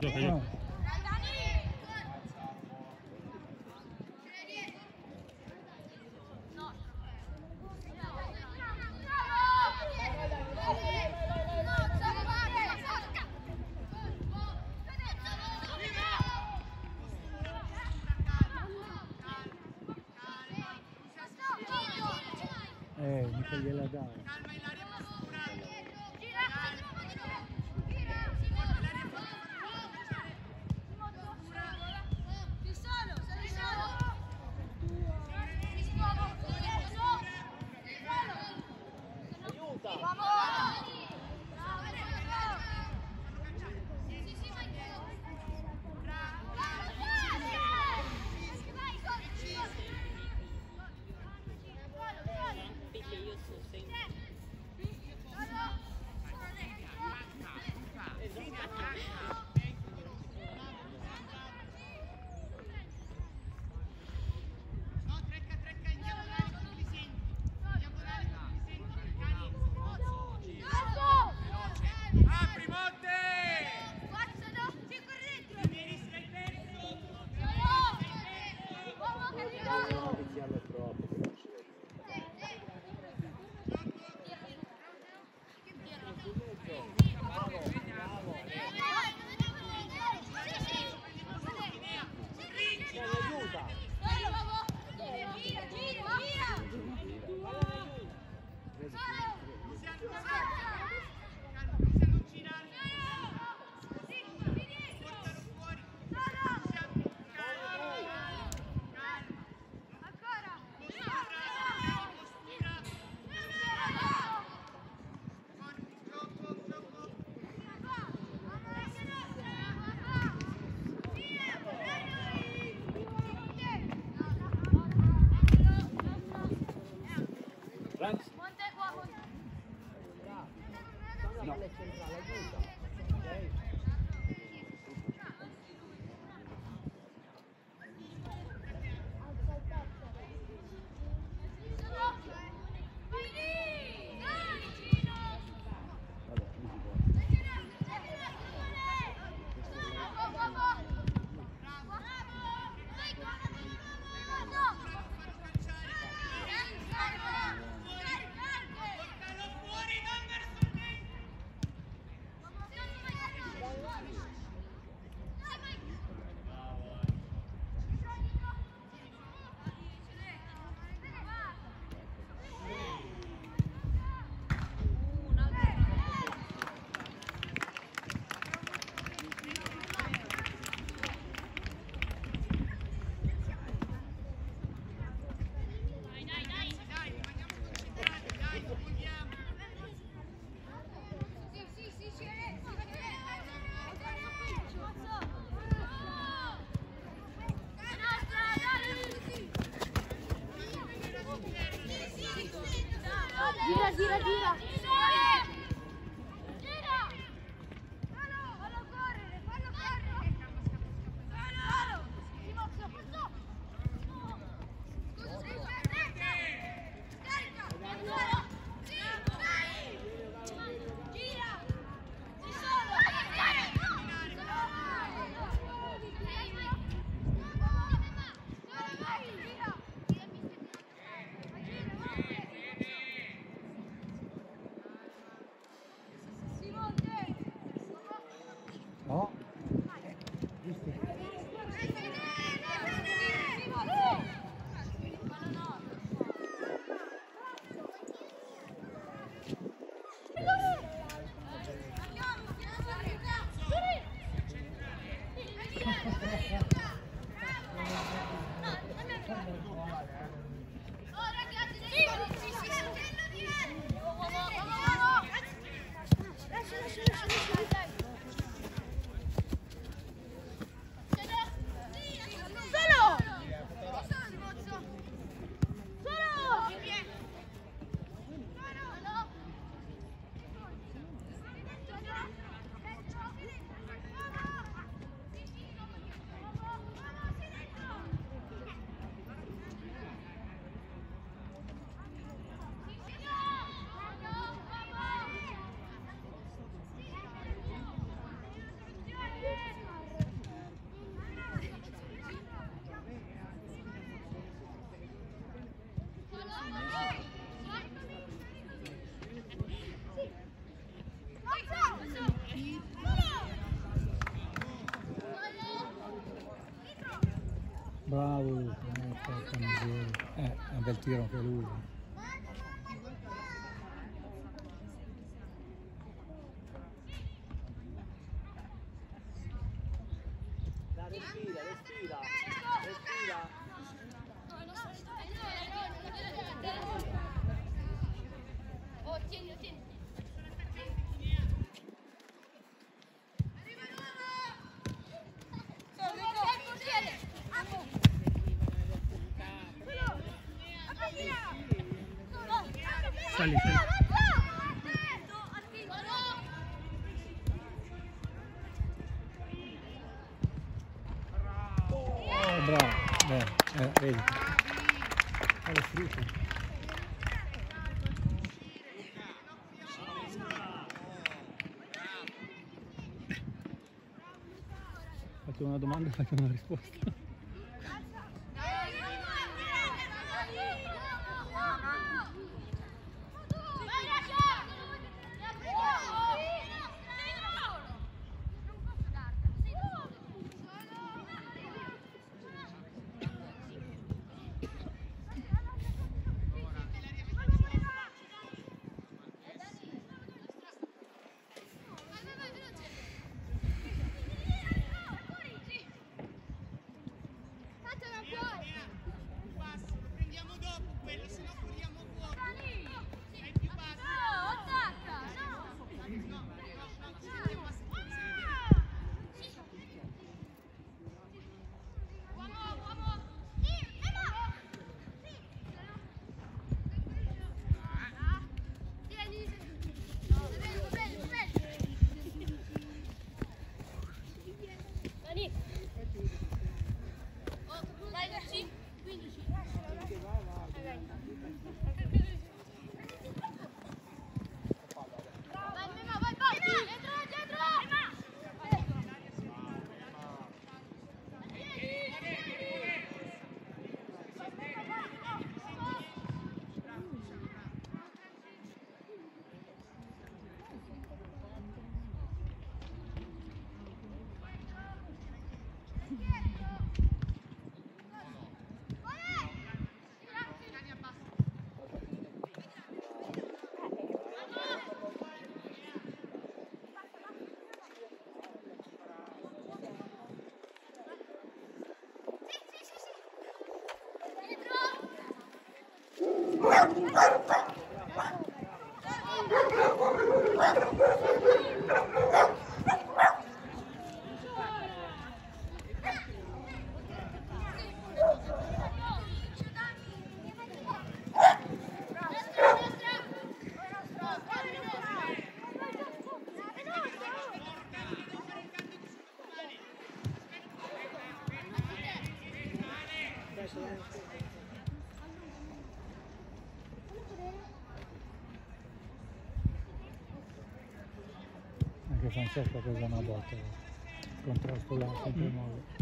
就可以了。Bravo eh, porca miseria. Eh, è un bel tiro anche lui. Respira, respira. Respira. Oh, tieni, tieni. Sali, sali. Oh, bravo. Bene, eh, vedi. Fai frutto. Faccio una domanda e faccio una risposta. Thank you. Anche Francesco ha preso una botta. Il contrasto là, sempre nuovo.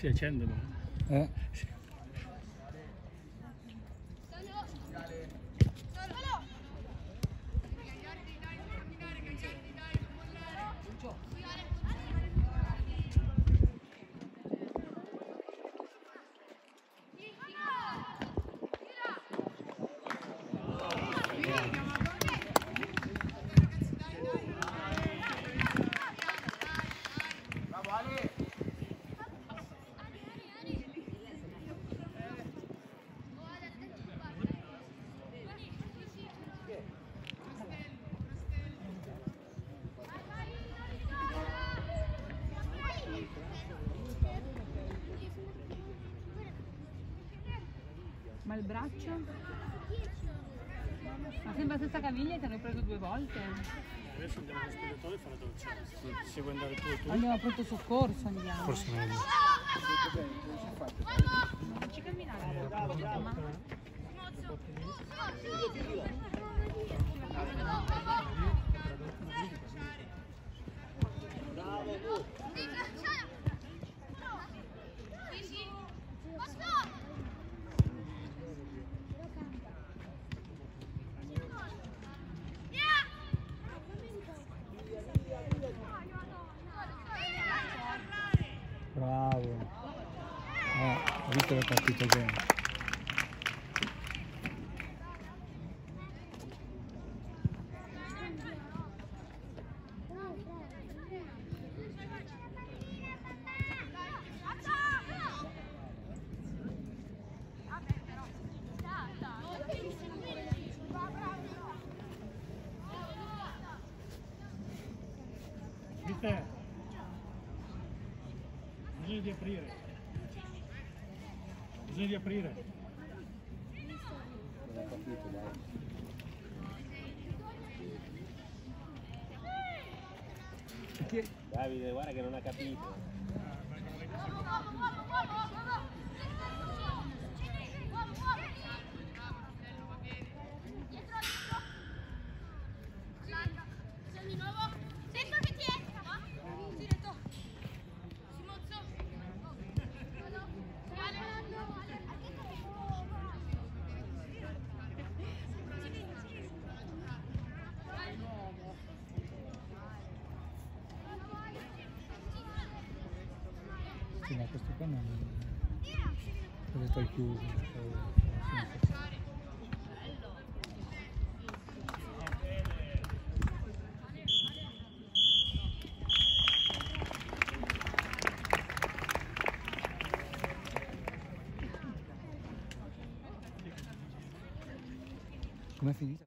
Si accendono. Eh? Sì. Solo! Ma il braccio? Ma sembra stessa caviglia e ti hanno preso due volte. Adesso andiamo allo spogliatoio e fare la doccia. Se vuoi andare tu e tu, Andiamo a pronto soccorso, andiamo. forse meglio. Non ci camminare. Ma... Sì, sì. Posso? Bravo. Eh, ho visto che è partito bene. Vite, bisogna di aprire. Bisogna di aprire. Non. Davide, guarda che non ha capito. Sì, ma questo qua non... Cosa sto chiuso? Com'è finita?